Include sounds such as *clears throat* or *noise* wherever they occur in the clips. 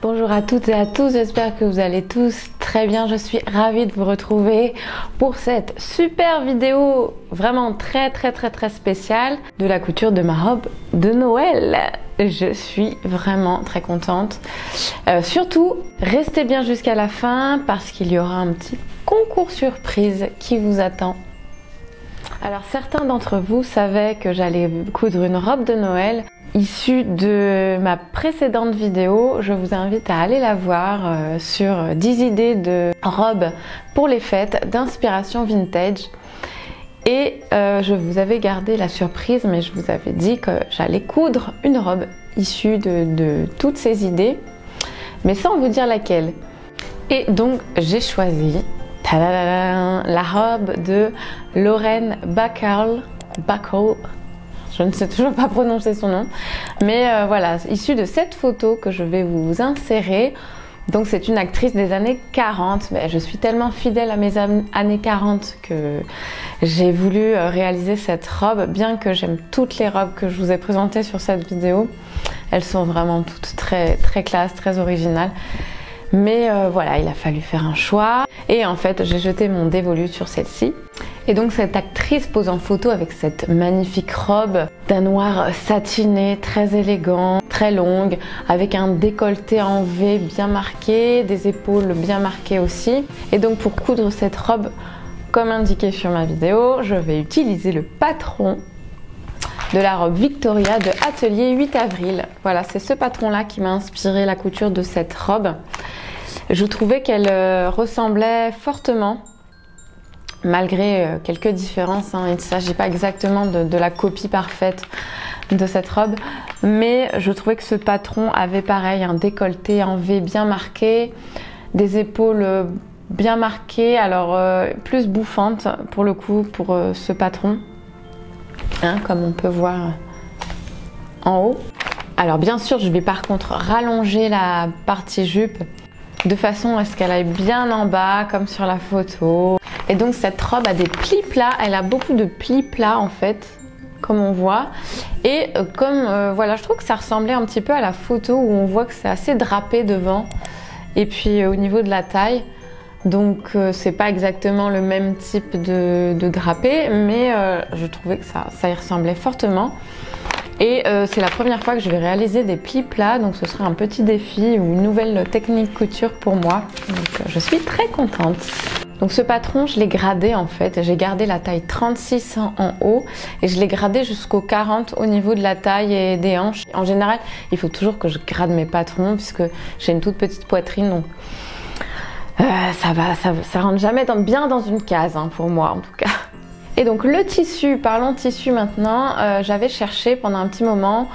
Bonjour à toutes et à tous, j'espère que vous allez tous très bien. Je suis ravie de vous retrouver pour cette super vidéo vraiment très très très très spéciale de la couture de ma robe de Noël. Je suis vraiment très contente. Euh, surtout, restez bien jusqu'à la fin parce qu'il y aura un petit concours surprise qui vous attend alors certains d'entre vous savaient que j'allais coudre une robe de Noël issue de ma précédente vidéo. Je vous invite à aller la voir euh, sur 10 idées de robes pour les fêtes d'inspiration vintage. Et euh, je vous avais gardé la surprise, mais je vous avais dit que j'allais coudre une robe issue de, de toutes ces idées, mais sans vous dire laquelle. Et donc j'ai choisi la robe de Lorraine Bacall. Bacall. Je ne sais toujours pas prononcer son nom. Mais euh, voilà, issue de cette photo que je vais vous insérer. Donc c'est une actrice des années 40. Mais je suis tellement fidèle à mes années 40 que j'ai voulu euh, réaliser cette robe, bien que j'aime toutes les robes que je vous ai présentées sur cette vidéo. Elles sont vraiment toutes très, très classe, très originales. Mais euh, voilà, il a fallu faire un choix. Et en fait, j'ai jeté mon dévolu sur celle-ci. Et donc cette actrice pose en photo avec cette magnifique robe d'un noir satiné, très élégant, très longue, avec un décolleté en V bien marqué, des épaules bien marquées aussi. Et donc pour coudre cette robe, comme indiqué sur ma vidéo, je vais utiliser le patron de la robe Victoria de Atelier 8 avril. Voilà, c'est ce patron-là qui m'a inspiré la couture de cette robe. Je trouvais qu'elle euh, ressemblait fortement, malgré euh, quelques différences. Il ne s'agit pas exactement de, la copie parfaite de cette robe, mais je trouvais que ce patron avait pareil un décolleté en V bien marqué, des épaules euh, bien marquées, alors plus bouffantes pour le coup pour ce patron, hein, comme on peut voir en haut. Alors bien sûr, je vais par contre rallonger la partie jupe de façon à ce qu'elle aille bien en bas comme sur la photo. Et donc cette robe a des plis plats, elle a beaucoup de plis plats en fait comme on voit et euh, comme euh, voilà je trouve que ça ressemblait un petit peu à la photo où on voit que c'est assez drapé devant et puis euh, au niveau de la taille donc c'est pas exactement le même type de, drapé mais je trouvais que ça, y ressemblait fortement et euh, c'est la première fois que je vais réaliser des plis plats, donc ce sera un petit défi ou une nouvelle technique couture pour moi. Donc euh, je suis très contente. Donc ce patron, je l'ai gradé en fait. J'ai gardé la taille 36 en haut et je l'ai gradé jusqu'au 40 au niveau de la taille et des hanches. En général, il faut toujours que je grade mes patrons puisque j'ai une toute petite poitrine. Donc euh, ça va, ça, ça rentre jamais bien dans une case hein, pour moi en tout cas. Et donc le tissu, parlons tissu maintenant, euh, j'avais cherché pendant un petit moment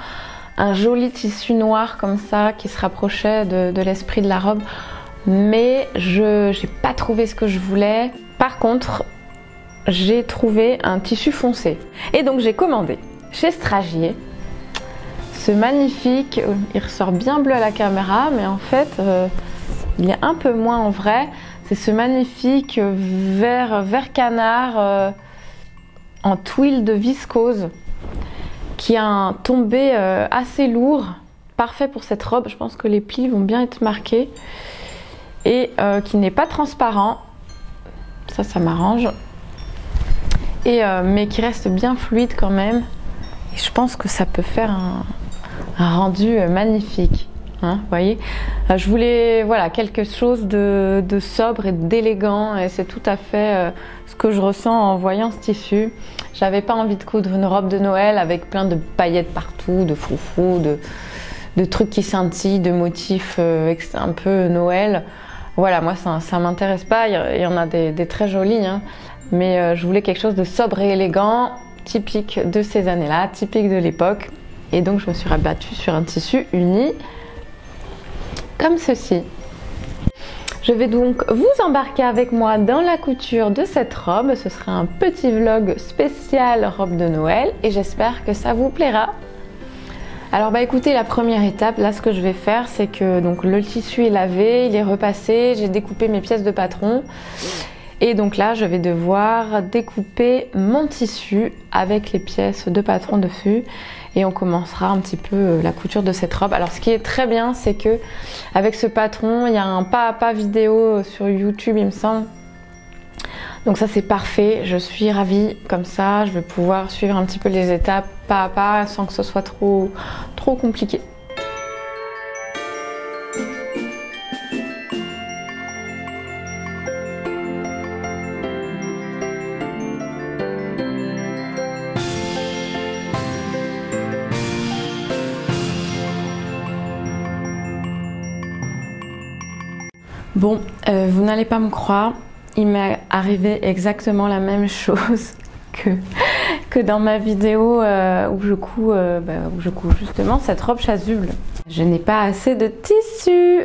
un joli tissu noir comme ça qui se rapprochait de, l'esprit de la robe, mais je n'ai pas trouvé ce que je voulais. Par contre, j'ai trouvé un tissu foncé. Et donc j'ai commandé chez Stragier ce magnifique, il ressort bien bleu à la caméra, mais en fait euh, il est un peu moins en vrai. C'est ce magnifique vert, vert canard euh, en tuile de viscose qui a un tombé euh, assez lourd, parfait pour cette robe. Je pense que les plis vont bien être marqués et euh, qui n'est pas transparent. Ça, ça m'arrange. Mais qui reste bien fluide quand même. Et je pense que ça peut faire un rendu magnifique. Hein, voyez euh, Je voulais voilà, quelque chose de, sobre et d'élégant et c'est tout à fait euh, ce que je ressens en voyant ce tissu. J'avais pas envie de coudre une robe de Noël avec plein de paillettes partout, de froufrou, de, de trucs qui scintillent, de motifs euh, un peu Noël. Voilà, moi ça, ça m'intéresse pas, il y en a des, très jolis, hein. mais je voulais quelque chose de sobre et élégant, typique de ces années-là, typique de l'époque. Et donc je me suis rabattue sur un tissu uni comme ceci. Je vais donc vous embarquer avec moi dans la couture de cette robe. Ce sera un petit vlog spécial robe de Noël et j'espère que ça vous plaira. Alors bah écoutez, la première étape, là ce que je vais faire, c'est que donc le tissu est lavé, il est repassé, j'ai découpé mes pièces de patron Et donc là, je vais devoir découper mon tissu avec les pièces de patron dessus et on commencera un petit peu euh, la couture de cette robe. Alors ce qui est très bien, c'est que avec ce patron, il y a un pas à pas vidéo sur YouTube, il me semble. Donc ça c'est parfait, je suis ravie comme ça, je vais pouvoir suivre un petit peu les étapes pas à pas sans que ce soit trop trop compliqué. Bon, euh, vous n'allez pas me croire, il m'est arrivé exactement la même *laughs* chose que, dans ma vidéo euh, où, je couds, euh, bah, justement cette robe chasuble. Je n'ai pas assez de tissu.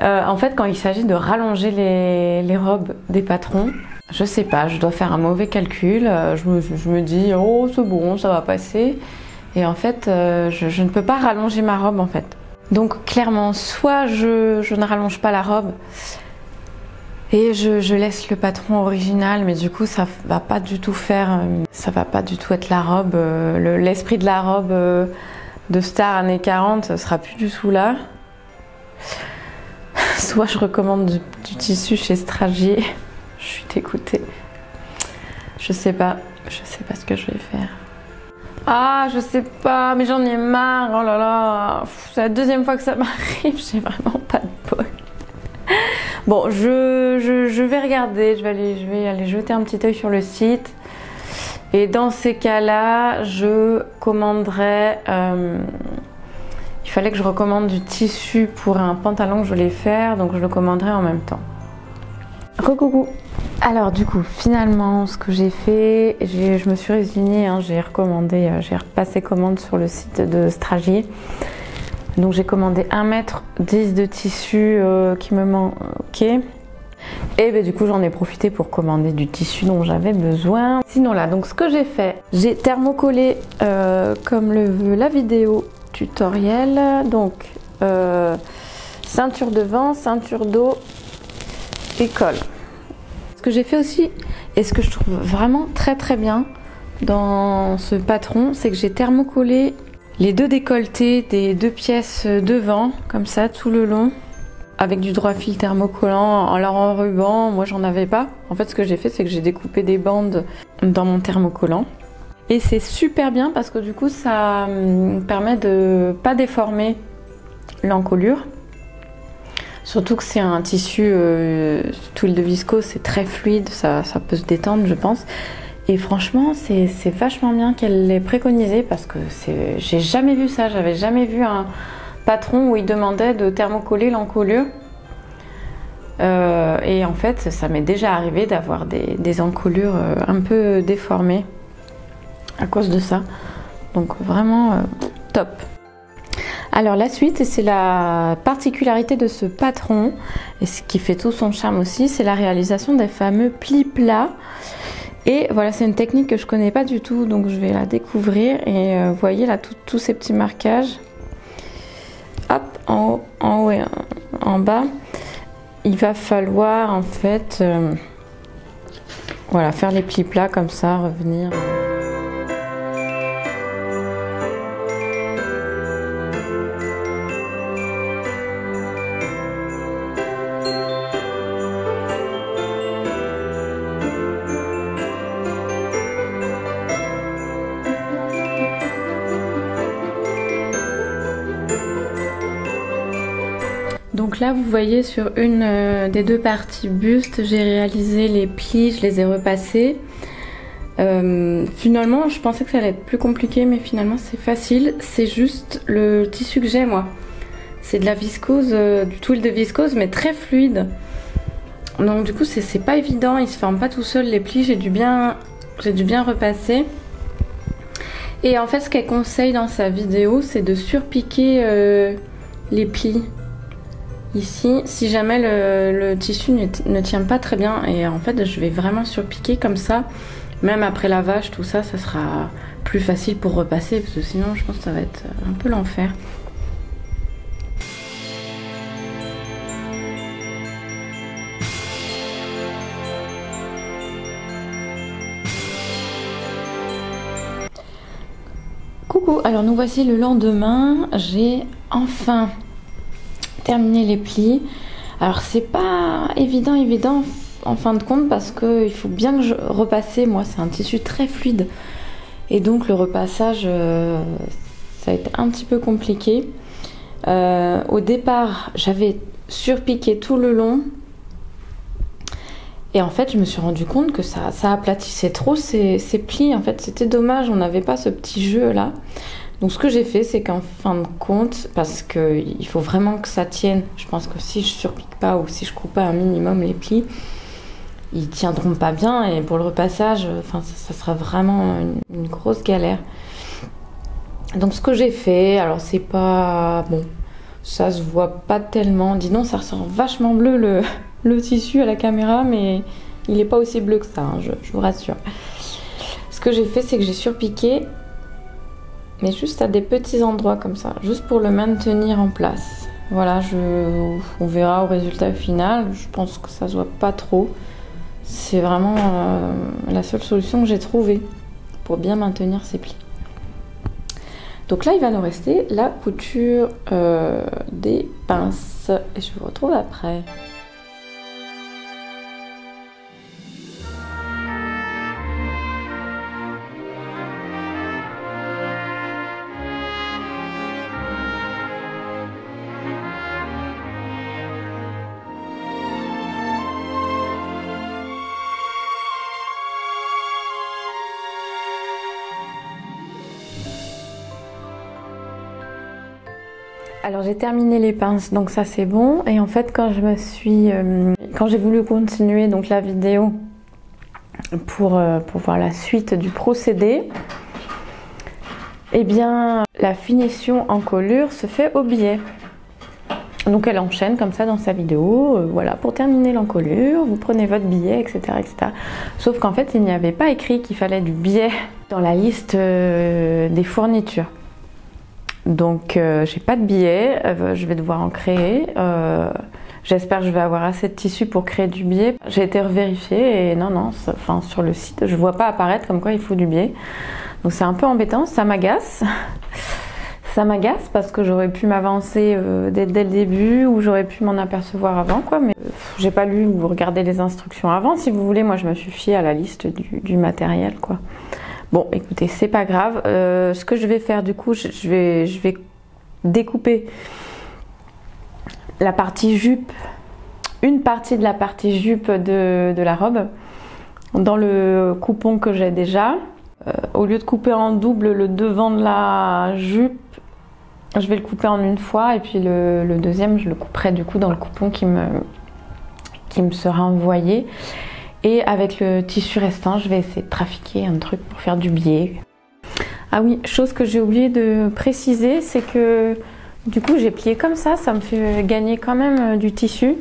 en fait, quand il s'agit de rallonger les, robes des patrons, je sais pas, je dois faire un mauvais calcul. Je me, dis, oh, c'est bon, ça va passer. Et en fait, je ne peux pas rallonger ma robe en fait. Donc clairement, soit je, ne rallonge pas la robe et je, laisse le patron original, mais du coup ça va pas du tout faire, euh, ça va pas du tout être la robe, euh, l'esprit de la robe euh, de star années 40 ça sera plus du tout là. *laughs* Soit je recommande du, tissu chez Stragier, *laughs* je suis dégoûtée. Je sais pas, je sais pas ce que je vais faire. Ah, je sais pas, mais j'en ai marre. Oh là là, c'est la deuxième fois que ça *laughs* m'arrive. J'ai vraiment pas de bol. Bon, je, vais regarder. Je vais, aller, je vais aller jeter un petit œil sur le site. Et dans ces cas-là, je commanderai. Euh, il fallait que je recommande du tissu pour un pantalon que je voulais faire, donc je le commanderai en même temps. Coucou alors du coup, finalement, ce que j'ai fait, je me suis résignée, hein, j'ai recommandé, euh, j'ai repassé commande sur le site de Stragier. Donc j'ai commandé 1m10 de tissu euh, qui me manquait. Et ben, du coup j'en ai profité pour commander du tissu dont j'avais besoin. Sinon là, donc ce que j'ai fait, j'ai thermocollé euh, comme le veut la vidéo tutoriel. Donc ceinture de vent, ceinture d'eau et colle que j'ai fait aussi, et ce que je trouve vraiment très très bien dans ce patron, c'est que j'ai thermocollé les deux décolletés des deux pièces devant, comme ça, tout le long, avec du droit fil thermocollant en enrubant. Moi, j'en avais pas. En fait, ce que j'ai fait, c'est que j'ai découpé des bandes dans mon thermocollant. Et c'est super bien parce que du coup, ça hum, permet de pas déformer l'encolure. Surtout que c'est un tissu euh, de viscose, c'est très fluide, ça, peut se détendre, je pense. Et franchement, c'est vachement bien qu'elle l'ait préconisé parce que j'ai jamais vu ça. J'avais jamais vu un patron où il demandait de thermocoller l'encolure. Euh, et en fait, ça m'est déjà arrivé d'avoir des, encolures euh, un peu déformées à cause de ça. Donc vraiment euh, top. Alors la suite, c'est la particularité de ce patron, et ce qui fait tout son charme aussi, c'est la réalisation des fameux plis plats. Et voilà, c'est une technique que je connais pas du tout, donc je vais la découvrir. Et euh, voyez là tous ces petits marquages. Hop, en haut, en haut et en bas. Il va falloir en fait, euh, voilà, faire les plis plats comme ça, revenir. Vous voyez sur une euh, des deux parties buste, j'ai réalisé les plis, je les ai repassés. Euh, finalement, je pensais que ça allait être plus compliqué, mais finalement c'est facile. C'est juste le tissu que j'ai moi. C'est de la viscose, euh, du tuile de viscose, mais très fluide. Donc du coup, c'est pas évident, il se forme pas tout seul les plis. J'ai dû bien, j'ai dû bien repasser. Et en fait, ce qu'elle conseille dans sa vidéo, c'est de surpiquer les plis ici, si jamais le, tissu ne, tient pas très bien, et en fait je vais vraiment surpiquer comme ça, même après lavage, tout ça, ça sera plus facile pour repasser, parce que sinon je pense que ça va être un peu l'enfer. Coucou, alors nous voici le lendemain, j'ai enfin terminé les plis. Alors c'est pas évident évident en fin de compte parce qu'il faut bien que je repasse, moi c'est un tissu très fluide et donc le repassage euh, ça a été un petit peu compliqué. Euh, au départ j'avais surpiqué tout le long et en fait, je me suis rendu compte que ça, ça aplatissait trop ces, plis. En fait, c'était dommage, on n'avait pas ce petit jeu là. Donc, ce que j'ai fait, c'est qu'en fin de compte, parce qu'il faut vraiment que ça tienne, je pense que si je surpique pas ou si je coupe pas un minimum les plis, ils tiendront pas bien. Et pour le repassage, ça, sera vraiment une, grosse galère. Donc, ce que j'ai fait, alors c'est pas bon, ça se voit pas tellement. Dis donc, ça ressort vachement bleu le *laughs* le tissu à la caméra, mais il n'est pas aussi bleu que ça, hein, je, vous rassure. Ce que j'ai fait, c'est que j'ai surpiqué, mais juste à des petits endroits comme ça, juste pour le maintenir en place. Voilà, je, on verra au résultat final. Je pense que ça se voit pas trop. C'est vraiment euh, la seule solution que j'ai trouvée pour bien maintenir ces plis. Donc là, il va nous rester la couture euh, des pinces. Et je vous retrouve après. Alors j'ai terminé les pinces, donc ça c'est bon. Et en fait, quand je me suis, euh, quand j'ai voulu continuer donc la vidéo pour, euh, pour voir la suite du procédé, eh bien la finition en colure se fait au billet. Donc elle enchaîne comme ça dans sa vidéo, euh, voilà, pour terminer l'encolure, vous prenez votre billet, etc. etc. Sauf qu'en fait, il n'y avait pas écrit qu'il fallait du billet dans la liste des fournitures. Donc euh, j'ai pas de billet, euh, je vais devoir en créer. Euh, j'espère que je vais avoir assez de tissu pour créer du billet. J'ai été revérifiée et non, non, enfin sur le site, je vois pas apparaître comme quoi il faut du billet. Donc c'est un peu embêtant, ça m'agace. *laughs* ça m'agace parce que j'aurais pu m'avancer dès, le début ou j'aurais pu m'en apercevoir avant, quoi. Mais j'ai pas lu ou regardé les instructions avant. Si vous voulez, moi je me suis fiée à la liste du, du matériel, quoi. Bon, écoutez, c'est pas grave. Euh, ce que je vais faire, du coup, je, vais, je vais découper la partie jupe, une partie de la partie jupe de, la robe dans le coupon que j'ai déjà. Euh, au lieu de couper en double le devant de la jupe, je vais le couper en une fois et puis le, le deuxième, je le couperai du coup dans le coupon qui me, qui me sera envoyé. Et avec le tissu restant, je vais essayer de trafiquer un truc pour faire du biais. Ah oui, chose que j'ai oublié de préciser, c'est que du coup j'ai plié comme ça, ça me fait gagner quand même euh, du tissu.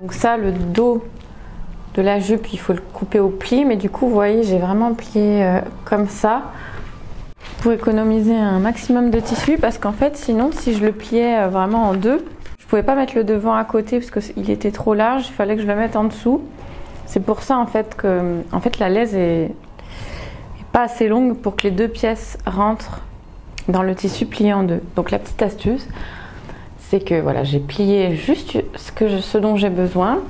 Donc ça, le dos de la jupe, il faut le couper au pli, mais du coup vous voyez, j'ai vraiment plié euh, comme ça pour économiser un maximum de tissu parce qu'en fait sinon si je le pliais euh, vraiment en deux, je pouvais pas mettre le devant à côté parce qu'il était trop large, il fallait que je le mette en dessous. C'est pour ça en fait que la laise est, pas assez longue pour que les deux pièces rentrent dans le tissu plié en deux. Donc la petite astuce, c'est que voilà, j'ai plié juste ce dont j'ai besoin.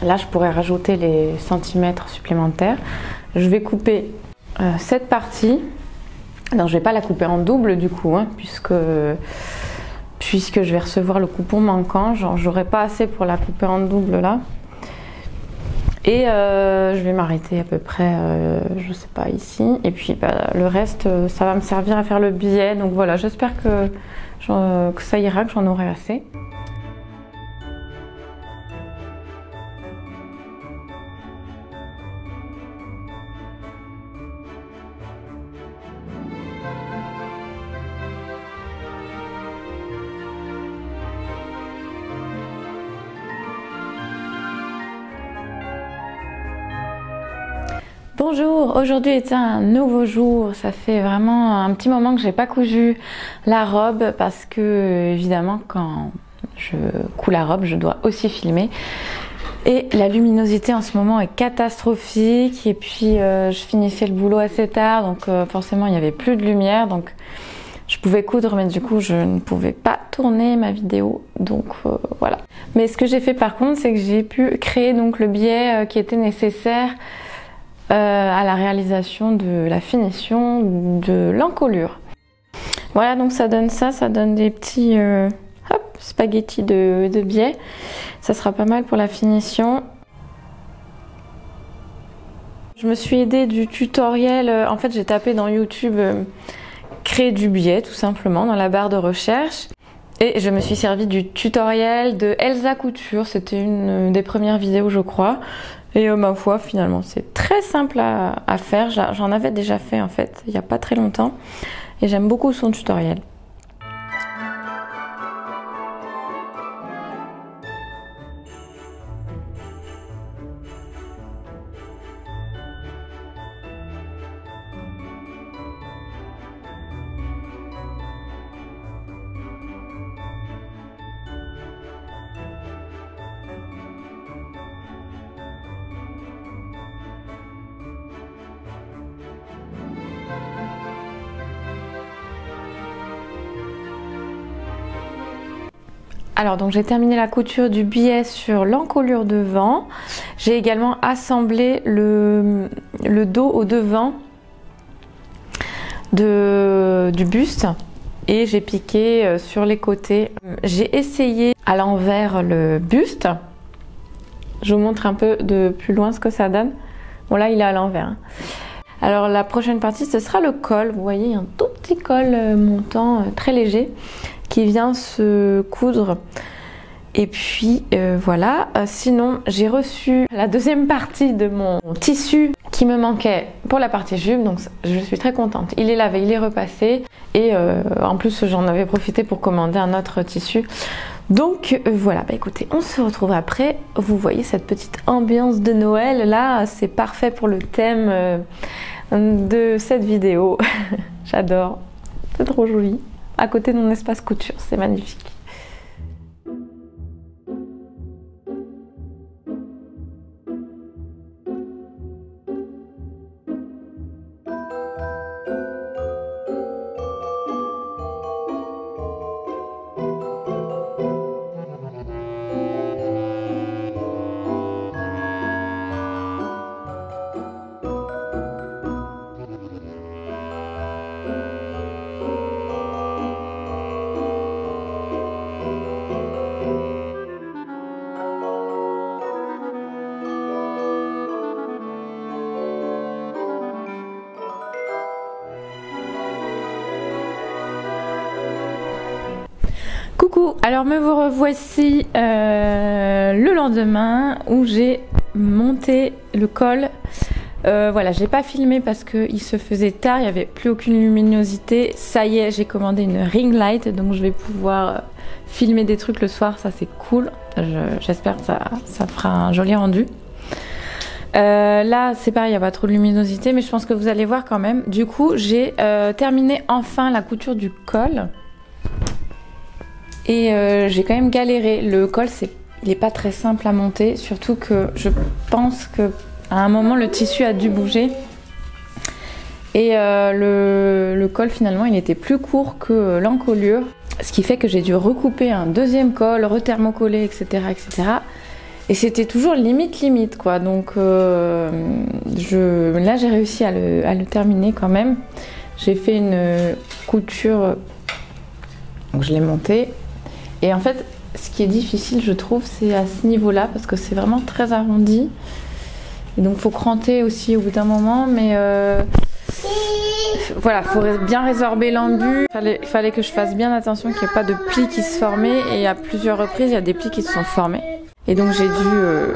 Là, je pourrais rajouter les centimètres supplémentaires. Je vais couper euh, cette partie. Non, je vais pas la couper en double du coup, hein, puisque puisque je vais recevoir le coupon manquant. Genre, j'aurai pas assez pour la couper en double là. Et euh, je vais m'arrêter à peu près, euh, je sais pas, ici. Et puis bah, le reste, euh, ça va me servir à faire le billet. Donc voilà, j'espère que, que ça ira, que j'en aurai assez. Bonjour, aujourd'hui est un nouveau jour. Ça fait vraiment un petit moment que j'ai pas cousu la robe parce que évidemment quand je couds la robe, je dois aussi filmer. Et la luminosité en ce moment est catastrophique. Et puis je finissais le boulot assez tard, donc forcément il n'y avait plus de lumière. Donc je pouvais coudre, mais du coup je ne pouvais pas tourner ma vidéo. Donc voilà. Mais ce que j'ai fait par contre, c'est que j'ai pu créer donc le biais qui était nécessaire euh, à la réalisation de la finition de l'encolure. Voilà, donc ça donne ça, ça donne des petits euh, spaghettis de, de biais. Ça sera pas mal pour la finition. Je me suis aidée du tutoriel, euh, en fait j'ai tapé dans YouTube créer du biais tout simplement dans la barre de recherche. Et je me suis servi du tutoriel de Elsa Couture, c'était une des premières vidéos je crois. Et euh, ma foi, finalement, c'est très simple à, à faire. J'en avais déjà fait en fait il n'y a pas très longtemps. Et j'aime beaucoup son tutoriel. Alors donc j'ai terminé la couture du billet sur l'encolure devant. J'ai également assemblé le, dos au devant du buste et j'ai piqué euh, sur les côtés. J'ai essayé à l'envers le buste. Je vous montre un peu de plus loin ce que ça donne. Bon là il est à l'envers. Hein. Alors la prochaine partie ce sera le col. Vous voyez un tout petit col euh, montant euh, très léger qui vient se coudre. Et puis euh, voilà, euh, sinon j'ai reçu la deuxième partie de mon tissu qui me manquait pour la partie jupe, donc je suis très contente. Il est lavé, il est repassé et euh, en plus j'en avais profité pour commander un autre tissu. Donc voilà, bah écoutez, on se retrouve après. Vous voyez cette petite ambiance de Noël là, c'est parfait pour le thème de cette vidéo. *laughs* J'adore, c'est trop joli à côté de mon espace couture. C'est magnifique. Alors me vous revoici euh, le lendemain où j'ai monté le col. Euh, voilà, j'ai pas filmé parce qu'il se faisait tard, il n'y avait plus aucune luminosité. Ça y est, j'ai commandé une ring light, donc je vais pouvoir euh, filmer des trucs le soir, ça c'est cool. J'espère que ça, ça fera un joli rendu. là, c'est pareil, il n'y a pas trop de luminosité, mais je pense que vous allez voir quand même. Du coup, j'ai terminé enfin la couture du col. Et euh, j'ai quand même galéré. Le col, il n'est pas très simple à monter, surtout que je pense que à un moment le tissu a dû bouger. Et euh, le, col finalement il était plus court que l'encolure, ce qui fait que j'ai dû recouper un deuxième col, rethermocoller, etc. etc. Et c'était toujours limite limite quoi. Donc euh, là j'ai réussi à le, à le, terminer quand même. J'ai fait une couture, donc je l'ai monté et en fait, ce qui est difficile, je trouve, c'est à ce niveau-là, parce que c'est vraiment très arrondi. Et donc, faut cranter aussi au bout d'un moment, mais euh, voilà, faut bien résorber l'embu. Il fallait, que je fasse bien attention qu'il n'y ait pas de plis qui se formaient. Et à plusieurs reprises, il y a des plis qui se sont formés. Et donc, j'ai dû euh,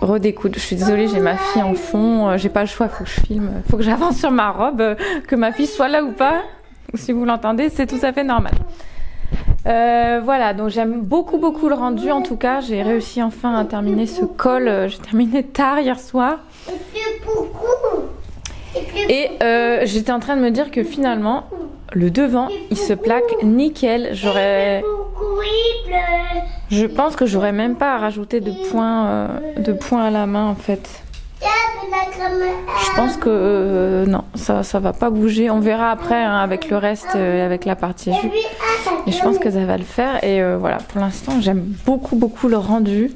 redécoudre. Je suis désolée, j'ai ma fille en fond. Euh, j'ai pas le choix, faut que je filme. Faut que j'avance sur ma robe, que ma fille soit là ou pas. Si vous l'entendez, c'est tout à fait normal. Euh, voilà, donc j'aime beaucoup beaucoup le rendu en tout cas. J'ai réussi enfin à terminer ce col. Euh, j'ai terminé tard hier soir. Et euh, j'étais en train de me dire que finalement, le devant, il se plaque nickel. J'aurais, Je pense que j'aurais même pas à rajouter de points, de points à la main en fait. Je pense que euh, non, ça ça va pas bouger. On verra après hein, avec le reste, euh, avec la partie jupe. Mais je pense que ça va le faire. Et voilà, pour l'instant, j'aime beaucoup beaucoup le rendu.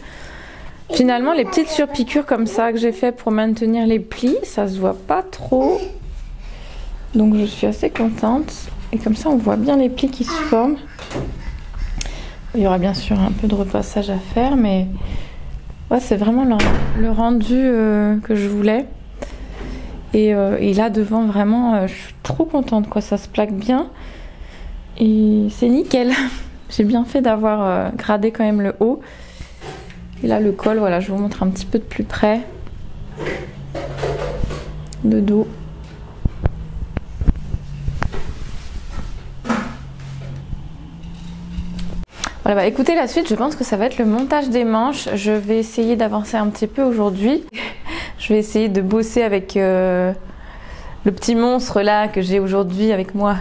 Finalement, les petites surpiqûres comme ça que j'ai fait pour maintenir les plis, ça se voit pas trop. Donc je suis assez contente. Et comme ça, on voit bien les plis qui se forment. Il y aura bien sûr un peu de repassage à faire, mais ouais, c'est vraiment le, rendu euh, que je voulais. Euh, et, là devant, vraiment, euh, je suis trop contente, quoi. Ça se plaque bien. Et c'est nickel. *laughs* J'ai bien fait d'avoir gradé quand même le haut. Et là, le col, voilà, je vous montre un petit peu de plus près. De dos. Voilà, bah écoutez la suite, je pense que ça va être le montage des manches. Je vais essayer d'avancer un petit peu aujourd'hui. *laughs* Je vais essayer de bosser avec euh, le petit monstre là que j'ai aujourd'hui avec moi.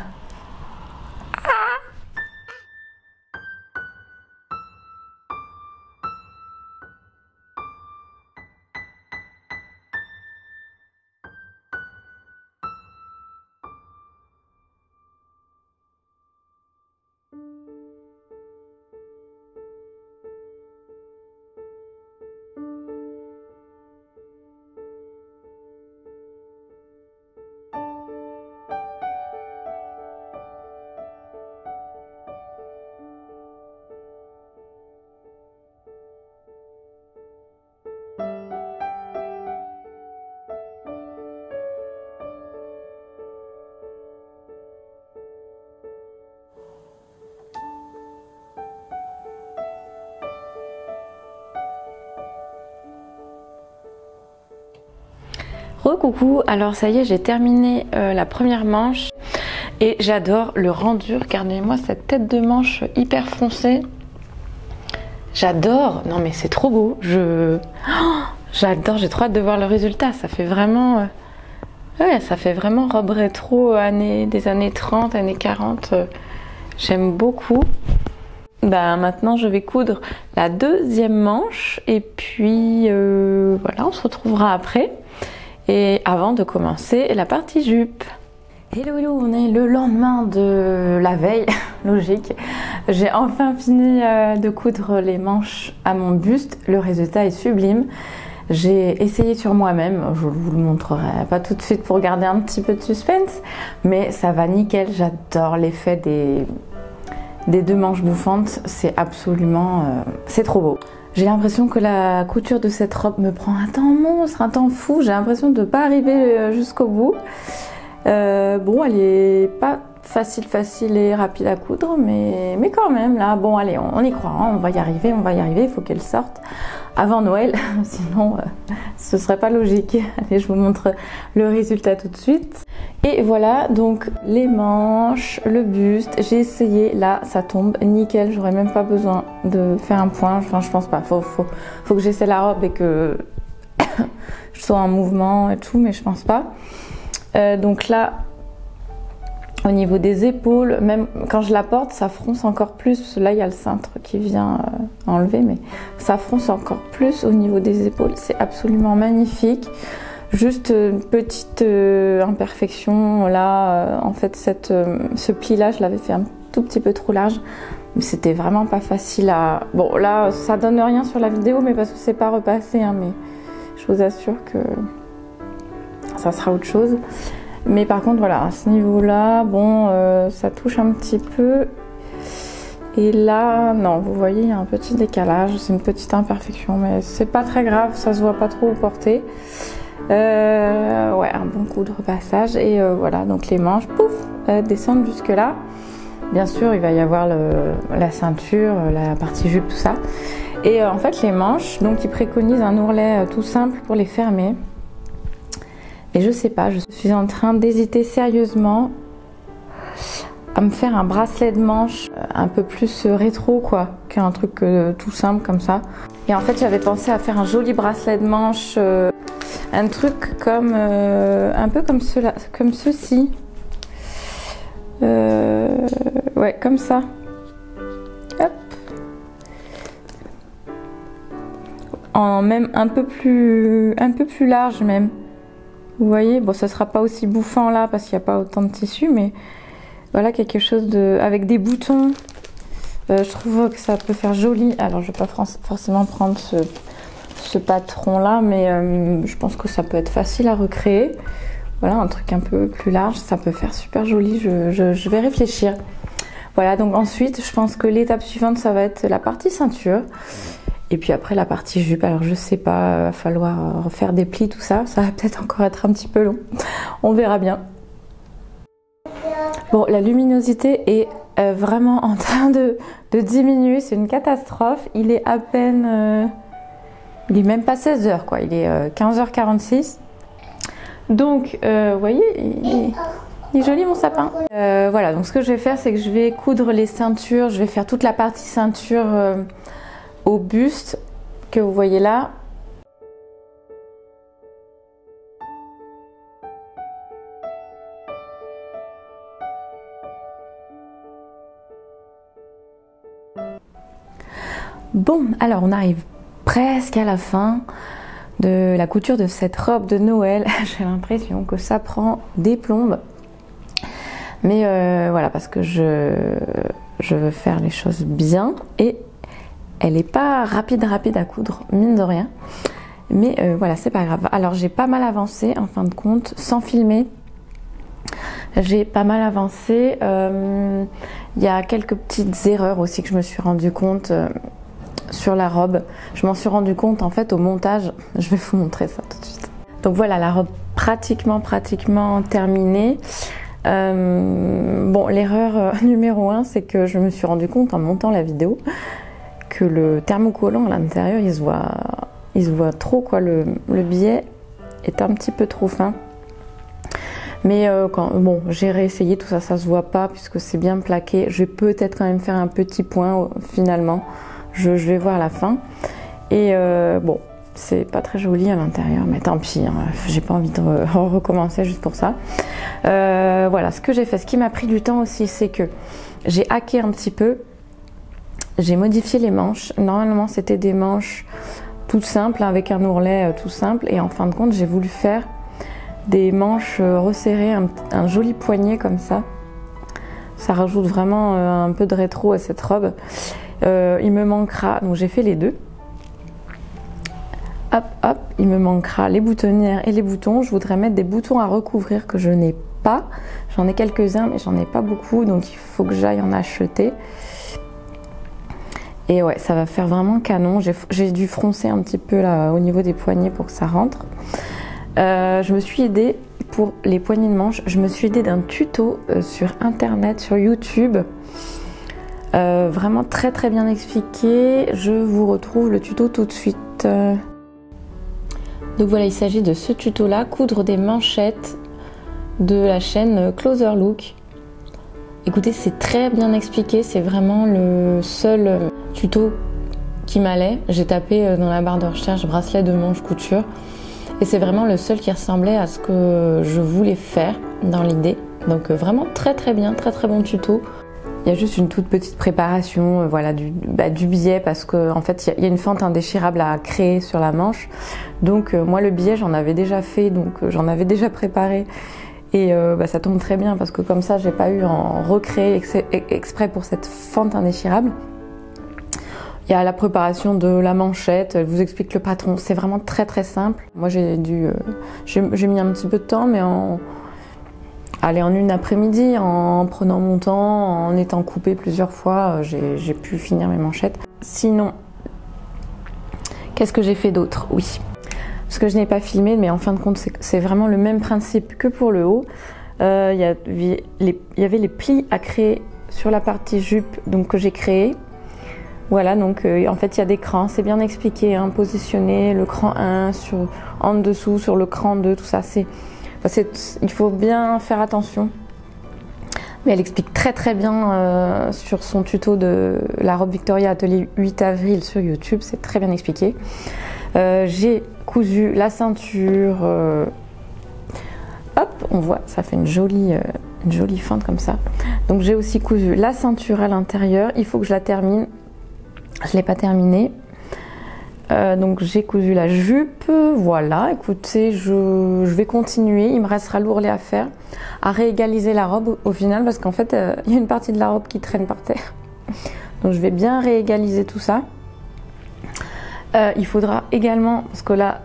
Alors ça y est j'ai terminé euh, la première manche et j'adore le rendu, regardez-moi cette tête de manche hyper foncée. J'adore, non mais c'est trop beau, je... Oh, j'adore, j'ai trop hâte de voir le résultat, ça fait vraiment... Euh, ouais, ça fait vraiment robe rétro années, des années 30, années 40, j'aime beaucoup. Bah, maintenant je vais coudre la deuxième manche et puis euh, voilà on se retrouvera après et avant de commencer la partie jupe. Hello hello, on est le lendemain de la veille, *laughs* logique. J'ai enfin fini euh, de coudre les manches à mon buste, le résultat est sublime. J'ai essayé sur moi-même, je vous le montrerai pas tout de suite pour garder un petit peu de suspense, mais ça va nickel, j'adore l'effet des, deux manches bouffantes, c'est absolument... Euh, c'est trop beau. J'ai l'impression que la couture de cette robe me prend un temps monstre, un temps fou. J'ai l'impression de ne pas arriver euh, jusqu'au bout. Euh, bon, elle est pas facile, facile et rapide à coudre, mais, mais quand même, là, bon, allez, on, y croit, hein. on va y arriver, on va y arriver, il faut qu'elle sorte avant Noël, *laughs* sinon euh, ce serait pas logique. Allez, je vous montre le résultat tout de suite. Et voilà, donc les manches, le buste, j'ai essayé, là ça tombe nickel, j'aurais même pas besoin de faire un point, enfin je pense pas, faut, faut, que j'essaie la robe et que *coughs* je sois en mouvement et tout, mais je pense pas. Euh, donc là, au niveau des épaules, même quand je la porte, ça fronce encore plus. Là, il y a le cintre qui vient euh, enlever, mais ça fronce encore plus au niveau des épaules. C'est absolument magnifique. Juste une petite euh, imperfection. Là, euh, en fait, ce pli-là, je l'avais fait un tout petit peu trop large. C'était vraiment pas facile à... Bon, là, ça donne rien sur la vidéo, mais parce que c'est pas repassé. Hein, mais je vous assure que ça sera autre chose. Mais par contre, voilà, à ce niveau-là, bon, euh, ça touche un petit peu. Et là, non, vous voyez, il y a un petit décalage. C'est une petite imperfection, mais c'est pas très grave, ça se voit pas trop au porté. Euh, ouais, un bon coup de repassage. Et euh, voilà, donc les manches, pouf, descendent jusque là. Bien sûr, il va y avoir la ceinture, la partie jupe, tout ça. Et en fait, les manches, donc ils préconisent un ourlet tout simple pour les fermer. Et je sais pas, je suis en train d'hésiter sérieusement à me faire un bracelet de manche euh, un peu plus euh, rétro quoi, qu'un truc euh, tout simple comme ça. Et en fait j'avais pensé à faire un joli bracelet de manche, un truc comme un peu comme cela, comme ceci. ouais, comme ça. Hop. en même un peu plus, un peu plus large même. Vous voyez, bon, ça sera pas aussi bouffant là parce qu'il n'y a pas autant de tissu, mais voilà quelque chose de, avec des boutons. Euh, je trouve que ça peut faire joli. Alors, je vais pas forcément prendre ce, ce patron là, mais euh, je pense que ça peut être facile à recréer. Voilà, un truc un peu plus large, ça peut faire super joli. Je, vais réfléchir. Voilà, donc ensuite, je pense que l'étape suivante, ça va être la partie ceinture. Et puis après, la partie jupe. Alors, je sais pas, il va falloir refaire des plis, tout ça. Ça va peut-être encore être un petit peu long. On verra bien. Bon, la luminosité est euh, vraiment en train de, diminuer. C'est une catastrophe. Il est à peine. Euh, il est même pas 16 h quoi. Il est 15h46. Euh, donc, vous voyez, il, est joli mon sapin. Euh, voilà, donc ce que je vais faire, c'est que je vais coudre les ceintures. Je vais faire toute la partie ceinture euh, au buste que vous voyez là. Bon, alors on arrive presque à la fin de la couture de cette robe de Noël. *laughs* J'ai l'impression que ça prend des plombes. Mais euh, voilà, parce que je, veux faire les choses bien et elle n'est pas rapide, rapide à coudre, mine de rien. Mais euh, voilà, c'est pas grave. Alors j'ai pas mal avancé en fin de compte, sans filmer. J'ai pas mal avancé. Euh, il y a quelques petites erreurs aussi que je me suis rendu compte sur la robe. Je m'en suis rendu compte en fait au montage. *laughs* Je vais vous montrer ça tout de suite. Donc voilà, la robe pratiquement, pratiquement terminée. Euh, bon, l'erreur euh, *laughs* numéro un, c'est que je me suis rendu compte en montant la vidéo que le thermocollant à l'intérieur, il se voit, trop quoi. Le, billet est un petit peu trop fin. Mais euh, quand, bon, j'ai réessayé, tout ça, ça se voit pas puisque c'est bien plaqué. Je vais peut-être quand même faire un petit point finalement. Je, vais voir la fin. Et bon, c'est pas très joli à l'intérieur, mais tant pis, hein. j'ai pas envie de *laughs* recommencer juste pour ça. Euh, voilà, ce que j'ai fait, ce qui m'a pris du temps aussi, c'est que j'ai hacké un petit peu, j'ai modifié les manches. Normalement, c'était des manches toutes simples, avec un ourlet euh, tout simple, et en fin de compte, j'ai voulu faire des manches euh, resserrées, un, joli poignet comme ça. Ça rajoute vraiment un peu de rétro à cette robe. Il me manquera, donc j'ai fait les deux hop, hop, il me manquera les boutonnières et les boutons. Je voudrais mettre des boutons à recouvrir que je n'ai pas. J'en ai quelques-uns, mais j'en ai pas beaucoup, donc il faut que j'aille en acheter. Et ouais, ça va faire vraiment canon. J'ai dû froncer un petit peu là au niveau des poignets pour que ça rentre. Euh, je me suis aidée pour les poignées de manche. Je me suis aidée d'un tuto euh, sur internet, sur YouTube. Euh, vraiment très très bien expliqué. Je vous retrouve le tuto tout de suite. Donc voilà, il s'agit de ce tuto-là, coudre des manchettes de la chaîne Closer Look. Écoutez, c'est très bien expliqué, c'est vraiment le seul tuto qui m'allait. J'ai tapé euh, dans la barre de recherche bracelet de manche couture et c'est vraiment le seul qui ressemblait à ce que je voulais faire dans l'idée. Donc euh, vraiment très très bien, très très bon tuto. Il y a juste une toute petite préparation euh, voilà, du, bah, billet parce qu'en en fait il y, a une fente indéchirable à créer sur la manche. Donc euh, moi le billet j'en avais déjà fait, donc euh, j'en avais déjà préparé. Et bah, ça tombe très bien parce que comme ça j'ai pas eu à en recréer exprès pour cette fente indéchirable. Il y a la préparation de la manchette, elle vous explique le patron, c'est vraiment très très simple. Moi j'ai dû, j'ai mis un petit peu de temps mais en, Aller en une après-midi, en prenant mon temps, en étant coupé plusieurs fois, euh, j'ai pu finir mes manchettes. Sinon, qu'est-ce que j'ai fait d'autre? Oui. Ce que je n'ai pas filmé, mais en fin de compte, c'est vraiment le même principe que pour le haut. Euh, il y, avait les plis à créer sur la partie jupe donc, que j'ai créé. Voilà, donc euh, en fait il y a des crans, c'est bien expliqué, hein, positionner le cran 1 sur, en dessous sur le cran 2, tout ça, c'est il faut bien faire attention. Mais elle explique très très bien euh, sur son tuto de la robe Victoria Atelier 8 avril sur YouTube, c'est très bien expliqué. Euh, j'ai cousu la ceinture. Euh, hop, on voit, ça fait une jolie, une jolie feinte comme ça. Donc j'ai aussi cousu la ceinture à l'intérieur. Il faut que je la termine. Je ne l'ai pas terminée. Euh, donc j'ai cousu la jupe, voilà, écoutez, je, vais continuer, il me restera l'ourlet à faire, à réégaliser la robe au final, parce qu'en fait, euh, *laughs* il y a une partie de la robe qui traîne par terre. *laughs* Donc je vais bien réégaliser tout ça. Euh, il faudra également, parce que là,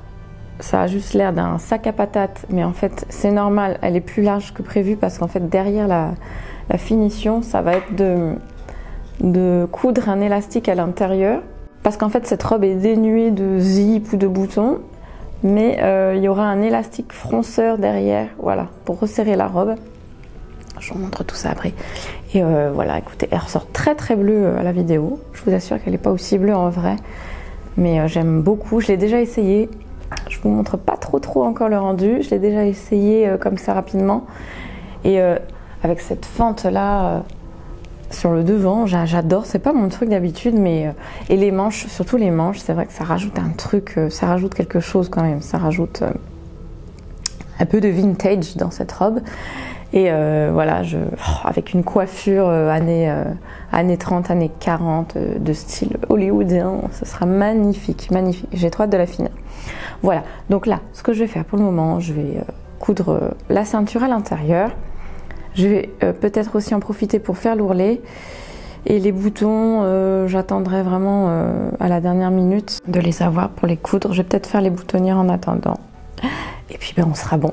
ça a juste l'air d'un sac à patates, mais en fait c'est normal, elle est plus large que prévu, parce qu'en fait derrière la, finition, ça va être de, de coudre un élastique à l'intérieur parce qu'en fait cette robe est dénuée de zip ou de boutons, mais euh, il y aura un élastique fronceur derrière, voilà, pour resserrer la robe. Je vous montre tout ça après. Et euh, voilà, écoutez, elle ressort très très bleue euh, à la vidéo. Je vous assure qu'elle n'est pas aussi bleue en vrai, mais j'aime beaucoup. Je l'ai déjà essayé. Je vous montre pas trop trop encore le rendu. Je l'ai déjà essayé comme ça rapidement. Et avec cette fente là sur le devant. J'adore, c'est pas mon truc d'habitude, mais euh, et les manches, surtout les manches, c'est vrai que ça rajoute un truc, euh, ça rajoute quelque chose quand même. Ça rajoute euh, un peu de vintage dans cette robe. Et voilà, je, oh, avec une coiffure années, années 30, années 40, de style hollywoodien, ce sera magnifique, magnifique. J'ai trop hâte de la finir. Voilà, donc là, ce que je vais faire pour le moment, je vais coudre la ceinture à l'intérieur. Je vais euh, peut-être aussi en profiter pour faire l'ourlet. Et les boutons, euh, j'attendrai vraiment euh, à la dernière minute de les avoir pour les coudre. Je vais peut-être faire les boutonnières en attendant. Et puis ben, on sera bon.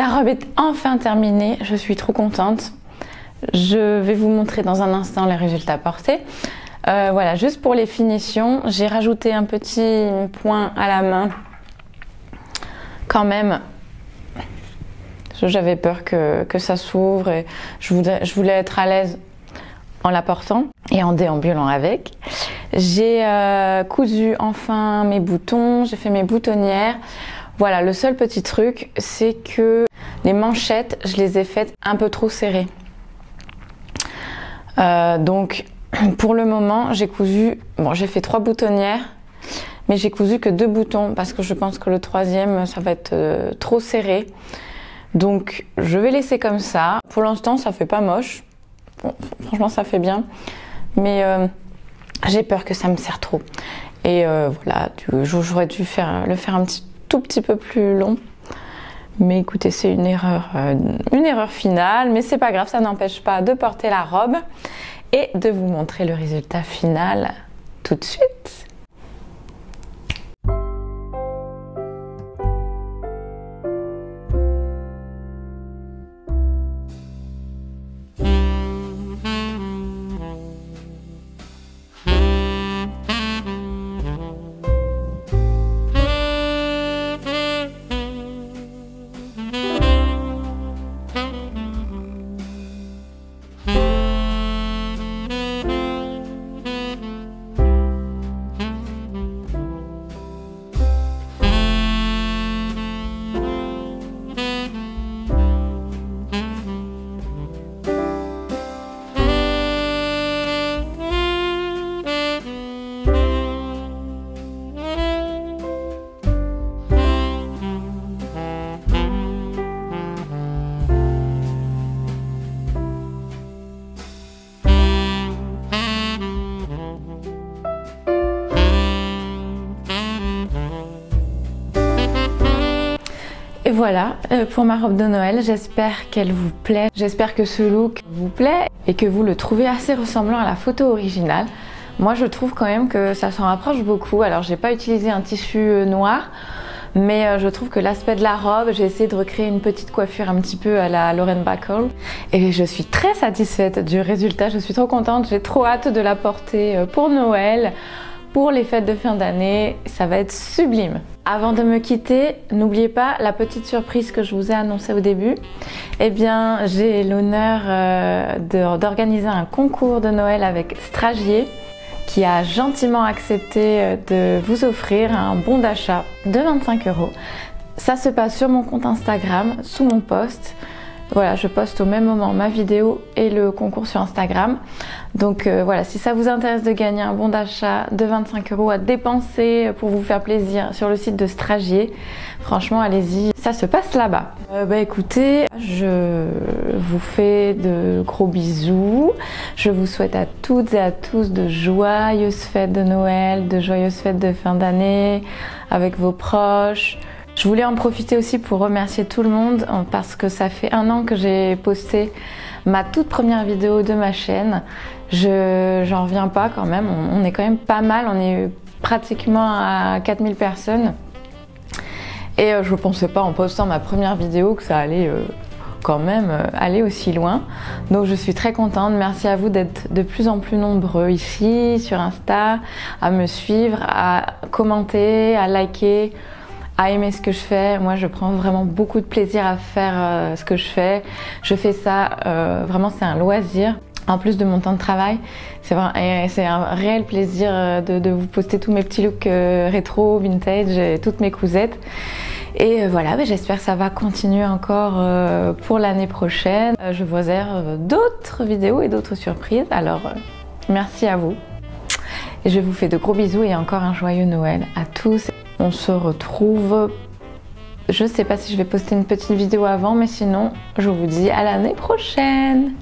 La robe est enfin terminée. Je suis trop contente. Je vais vous montrer dans un instant les résultats portés. Euh, voilà, juste pour les finitions, j'ai rajouté un petit point à la main. Quand même, j'avais peur que, ça s'ouvre et je voulais, être à l'aise en la portant et en déambulant avec. J'ai euh, cousu enfin mes boutons, j'ai fait mes boutonnières. Voilà, le seul petit truc, c'est que les manchettes, je les ai faites un peu trop serrées. Euh, donc, *clears throat* pour le moment, j'ai cousu, bon, j'ai fait trois boutonnières, mais j'ai cousu que deux boutons parce que je pense que le troisième, ça va être euh, trop serré. Donc, je vais laisser comme ça. Pour l'instant, ça fait pas moche. franchement, ça fait bien. Mais euh, j'ai peur que ça me serre trop. Et voilà, j'aurais dû faire, le faire un tout petit peu plus long. Mais écoutez, c'est une erreur, euh, une erreur finale, mais c'est pas grave, ça n'empêche pas de porter la robe et de vous montrer le résultat final tout de suite. Voilà euh, pour ma robe de Noël, j'espère qu'elle vous plaît, j'espère que ce look vous plaît et que vous le trouvez assez ressemblant à la photo originale. Moi je trouve quand même que ça s'en rapproche beaucoup, alors j'ai pas utilisé un tissu euh, noir, Mais euh, je trouve que l'aspect de la robe, j'ai essayé de recréer une petite coiffure un petit peu à la Lauren Bacall. Et je suis très satisfaite du résultat. Je suis trop contente. J'ai trop hâte de la porter pour Noël, pour les fêtes de fin d'année. Ça va être sublime. Avant de me quitter, n'oubliez pas la petite surprise que je vous ai annoncée au début. Eh bien, j'ai l'honneur euh, d'organiser un concours de Noël avec Stragier qui a gentiment accepté euh, de vous offrir un bon d'achat de 25 euros. Ça se passe sur mon compte Instagram, sous mon post. Voilà, je poste au même moment ma vidéo et le concours sur Instagram. Donc euh, voilà, si ça vous intéresse de gagner un bon d'achat de 25 euros à dépenser pour vous faire plaisir sur le site de Stragier, franchement allez-y, ça se passe là-bas. Euh, bah écoutez, je vous fais de gros bisous. Je vous souhaite à toutes et à tous de joyeuses fêtes de Noël, de joyeuses fêtes de fin d'année avec vos proches. Je voulais en profiter aussi pour remercier tout le monde hein, parce que ça fait un an que j'ai posté ma toute première vidéo de ma chaîne. Je j'en reviens pas quand même, on, est quand même pas mal, on est pratiquement à 4000 personnes. Et euh, je ne pensais pas en postant ma première vidéo que ça allait euh, quand même euh, aller aussi loin. Donc je suis très contente. Merci à vous d'être de plus en plus nombreux ici sur Insta, à me suivre, à commenter, à liker aimer ce que je fais. Moi, je prends vraiment beaucoup de plaisir à faire euh, ce que je fais. Je fais ça, euh, vraiment, c'est un loisir. En plus de mon temps de travail, c'est un réel plaisir euh, de, vous poster tous mes petits looks rétro, vintage et toutes mes cousettes. Et voilà, ben, j'espère que ça va continuer encore pour l'année prochaine. Je vous réserve d'autres vidéos et d'autres surprises. Alors, merci à vous. Et je vous fais de gros bisous et encore un joyeux Noël à tous. On se retrouve. Je sais pas si je vais poster une petite vidéo avant, mais sinon, je vous dis à l'année prochaine.